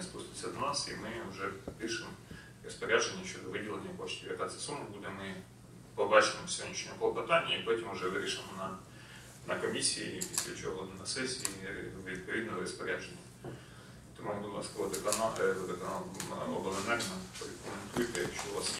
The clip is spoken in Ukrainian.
питання спуститься до нас, і ми вже пишемо розпорядження щодо виділення коштів. Яка це сума буде, ми побачимо в сьогоднішньому клопотанні і потім вже вирішимо на, на комісії, після чого на сесії відповідно розпорядження. Тому, будь ласка, водоканал, е, водоканал обленерго, прокоментуйте, якщо у вас є.